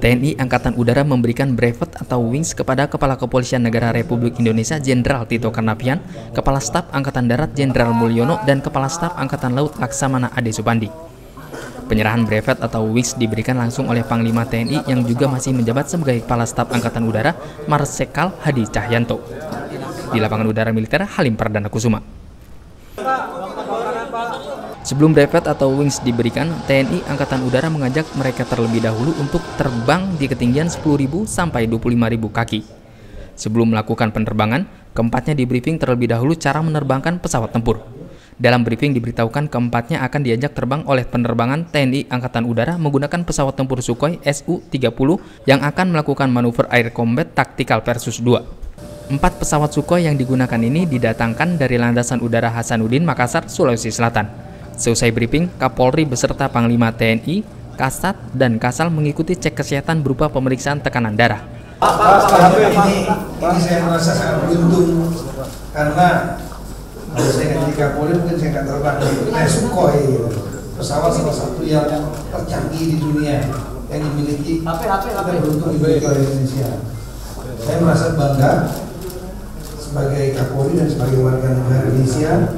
TNI Angkatan Udara memberikan brevet atau wings kepada Kepala Kepolisian Negara Republik Indonesia Jenderal Tito Karnavian, Kepala Staf Angkatan Darat Jenderal Mulyono, dan Kepala Staf Angkatan Laut Laksamana Ade Supandi. Penyerahan brevet atau wings diberikan langsung oleh Panglima TNI yang juga masih menjabat sebagai Kepala Staf Angkatan Udara Marsekal Hadi Cahyanto. Di lapangan udara militer Halim Perdana Kusuma. Sebelum brevet atau wings diberikan, TNI Angkatan Udara mengajak mereka terlebih dahulu untuk terbang di ketinggian 10.000 sampai 25.000 kaki. Sebelum melakukan penerbangan, keempatnya di briefing terlebih dahulu cara menerbangkan pesawat tempur. Dalam briefing diberitahukan keempatnya akan diajak terbang oleh penerbangan TNI Angkatan Udara menggunakan pesawat tempur Sukhoi Su-30 yang akan melakukan manuver air combat Tactical Versus 2. Empat pesawat Sukhoi yang digunakan ini didatangkan dari Landasan Udara Hasanuddin, Makassar, Sulawesi Selatan. Seusai briefing, Kapolri beserta Panglima TNI, Kasat, dan Kasal mengikuti cek kesehatan berupa pemeriksaan tekanan darah. Pak, ini, ini saya merasa sangat beruntung karena kalau saya jadi Kapolri mungkin saya nggak terbang di Sukhoi pesawat salah satu yang tercanggih di dunia yang dimiliki kita beruntung dimiliki oleh Indonesia. Saya merasa bangga sebagai Kapolri dan sebagai warga negara Indonesia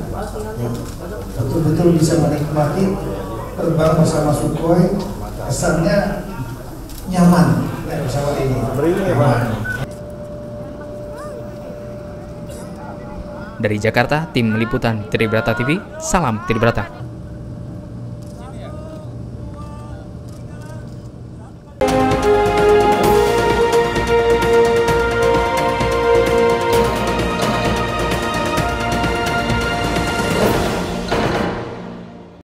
betul-betul bisa menikmati terbang bersama Sukhoi kesannya nyaman naik pesawat ini nyaman. Dari Jakarta, tim liputan Tribrata TV, salam Tribrata.